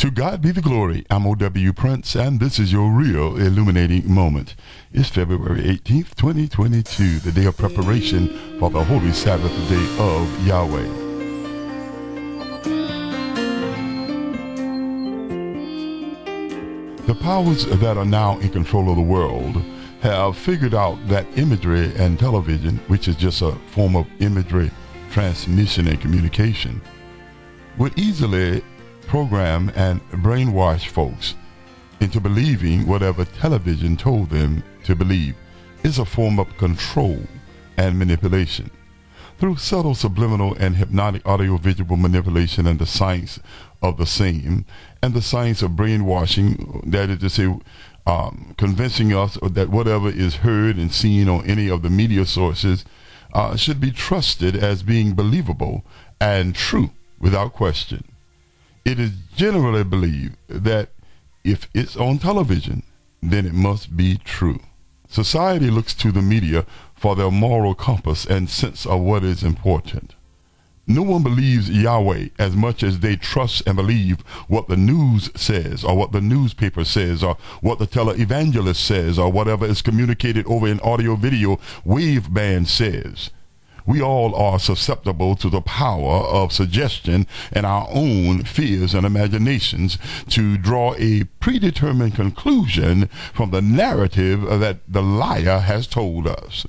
To God be the glory. I'm O.W. Prince, and this is your real illuminating moment. It's February 18th, 2022, the day of preparation for the holy Sabbath day of Yahweh. The powers that are now in control of the world have figured out that imagery and television, which is just a form of imagery transmission and communication, would easily program and brainwash folks into believing whatever television told them to believe is a form of control and manipulation. Through subtle subliminal and hypnotic audiovisual manipulation and the science of the same, and the science of brainwashing, that is to say, um, convincing us that whatever is heard and seen on any of the media sources uh, should be trusted as being believable and true without question it is generally believed that if it's on television, then it must be true. Society looks to the media for their moral compass and sense of what is important. No one believes Yahweh as much as they trust and believe what the news says, or what the newspaper says, or what the televangelist says, or whatever is communicated over an audio video wave band says we all are susceptible to the power of suggestion and our own fears and imaginations to draw a predetermined conclusion from the narrative that the liar has told us.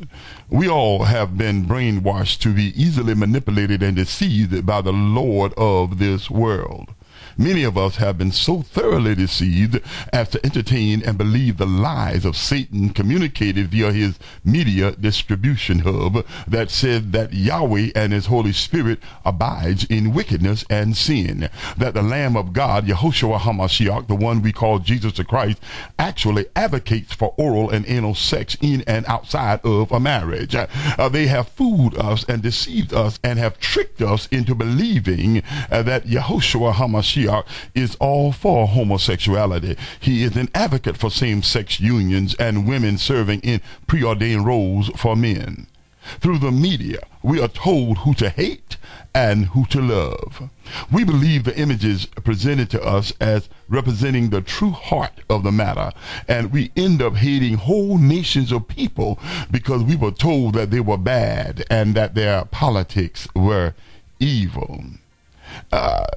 We all have been brainwashed to be easily manipulated and deceived by the Lord of this world. Many of us have been so thoroughly deceived as to entertain and believe the lies of Satan communicated via his media distribution hub that said that Yahweh and his Holy Spirit abides in wickedness and sin, that the Lamb of God, Yehoshua HaMashiach, the one we call Jesus the Christ, actually advocates for oral and anal sex in and outside of a marriage. Uh, they have fooled us and deceived us and have tricked us into believing uh, that Yehoshua HaMashiach Mashiach is all for homosexuality. He is an advocate for same-sex unions and women serving in preordained roles for men. Through the media, we are told who to hate and who to love. We believe the images presented to us as representing the true heart of the matter, and we end up hating whole nations of people because we were told that they were bad and that their politics were evil. Uh,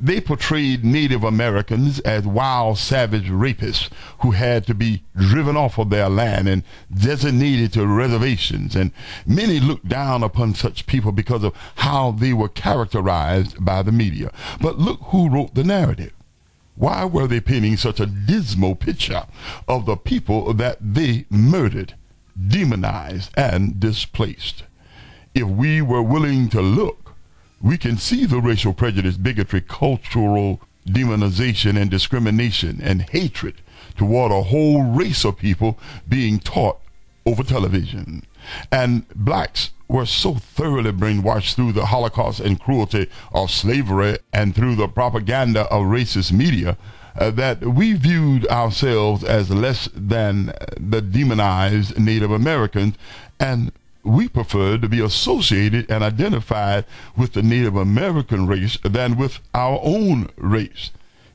they portrayed Native Americans as wild, savage rapists who had to be driven off of their land and designated to reservations. And many looked down upon such people because of how they were characterized by the media. But look who wrote the narrative. Why were they painting such a dismal picture of the people that they murdered, demonized, and displaced? If we were willing to look, we can see the racial prejudice, bigotry, cultural demonization, and discrimination and hatred toward a whole race of people being taught over television. And blacks were so thoroughly brainwashed through the Holocaust and cruelty of slavery and through the propaganda of racist media uh, that we viewed ourselves as less than the demonized Native Americans and we prefer to be associated and identified with the Native American race than with our own race.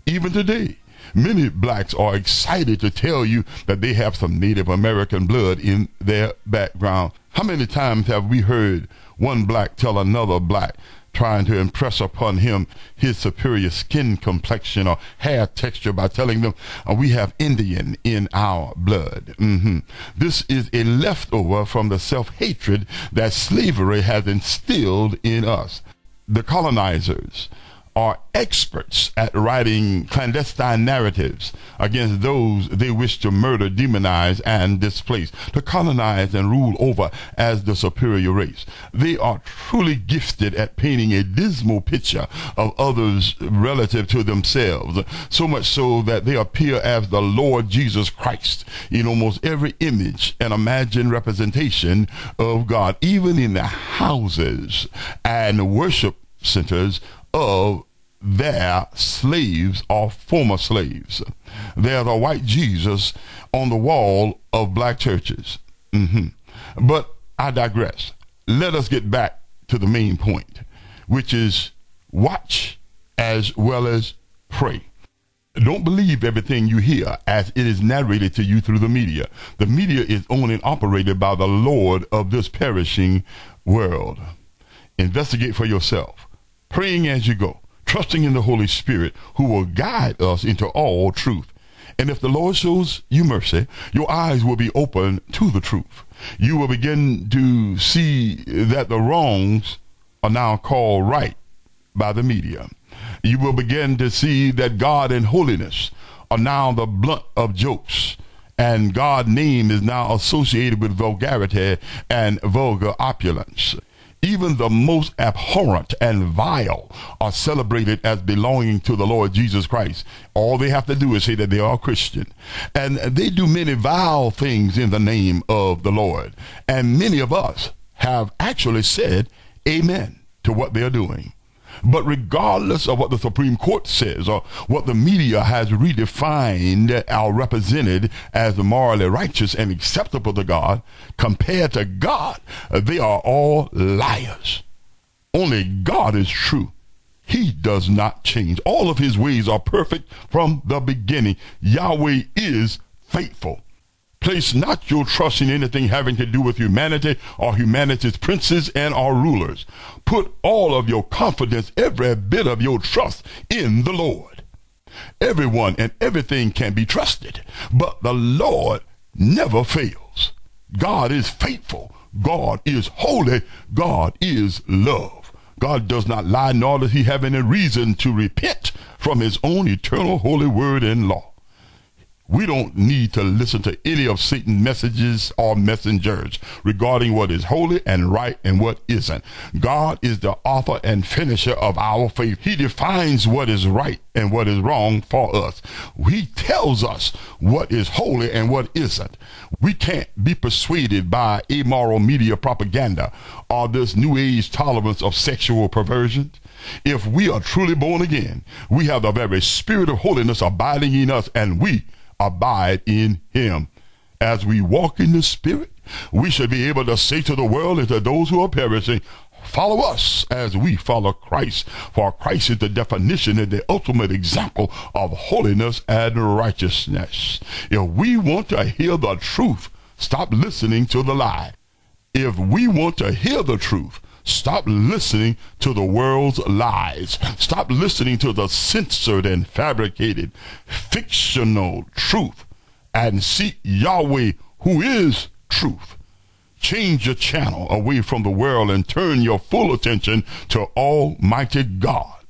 Even today, many blacks are excited to tell you that they have some Native American blood in their background. How many times have we heard one black tell another black trying to impress upon him his superior skin complexion or hair texture by telling them uh, we have Indian in our blood. Mm-hmm. This is a leftover from the self hatred that slavery has instilled in us. The colonizers are experts at writing clandestine narratives against those they wish to murder, demonize, and displace, to colonize and rule over as the superior race. They are truly gifted at painting a dismal picture of others relative to themselves, so much so that they appear as the Lord Jesus Christ in almost every image and imagined representation of God, even in the houses and worship centers of their slaves or former slaves. There's a white Jesus on the wall of black churches. Mm-hmm. But I digress. Let us get back to the main point, which is watch as well as pray. Don't believe everything you hear as it is narrated to you through the media. The media is owned and operated by the Lord of this perishing world. Investigate for yourself, praying as you go, trusting in the Holy Spirit who will guide us into all truth. And if the Lord shows you mercy, your eyes will be open to the truth. You will begin to see that the wrongs are now called right by the media you will begin to see that God and holiness are now the blunt of jokes. And God's name is now associated with vulgarity and vulgar opulence. Even the most abhorrent and vile are celebrated as belonging to the Lord Jesus Christ. All they have to do is say that they are Christian. And they do many vile things in the name of the Lord. And many of us have actually said amen to what they're doing. But regardless of what the Supreme Court says or what the media has redefined or represented as morally righteous and acceptable to God, compared to God, they are all liars. Only God is true. He does not change. All of his ways are perfect from the beginning. Yahweh is faithful. Place not your trust in anything having to do with humanity or humanity's princes and our rulers. Put all of your confidence, every bit of your trust in the Lord. Everyone and everything can be trusted, but the Lord never fails. God is faithful. God is holy. God is love. God does not lie, nor does he have any reason to repent from his own eternal holy word and law. We don't need to listen to any of Satan's messages or messengers regarding what is holy and right and what isn't. God is the author and finisher of our faith. He defines what is right and what is wrong for us. He tells us what is holy and what isn't. We can't be persuaded by amoral media propaganda or this new age tolerance of sexual perversion. If we are truly born again, we have the very spirit of holiness abiding in us and we abide in him. As we walk in the Spirit, we should be able to say to the world and to those who are perishing, Follow us as we follow Christ, for Christ is the definition and the ultimate example of holiness and righteousness. If we want to hear the truth, stop listening to the lie. If we want to hear the truth, Stop listening to the world's lies. Stop listening to the censored and fabricated fictional truth and seek Yahweh who is truth. Change your channel away from the world and turn your full attention to Almighty God.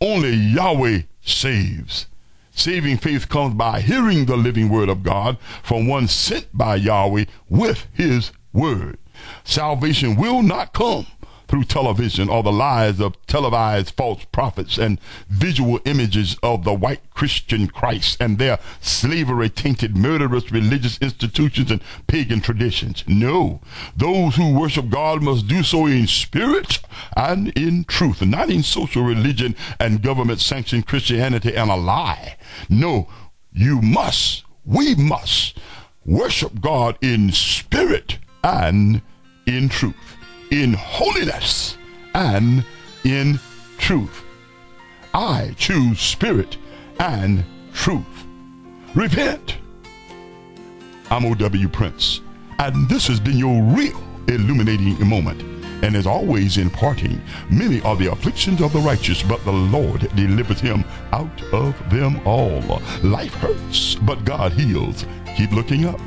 Only Yahweh saves. Saving faith comes by hearing the living word of God from one sent by Yahweh with his word. Salvation will not come through television or the lies of televised false prophets and visual images of the white Christian Christ and their slavery tainted murderous religious institutions and pagan traditions. No, those who worship God must do so in spirit and in truth, not in social religion and government sanctioned Christianity and a lie. No, you must, we must worship God in spirit and in truth in holiness and in truth. I choose spirit and truth. Repent. I'm O.W. Prince, and this has been your real illuminating moment. And as always, in parting, many are the afflictions of the righteous, but the Lord delivers him out of them all. Life hurts, but God heals. Keep looking up.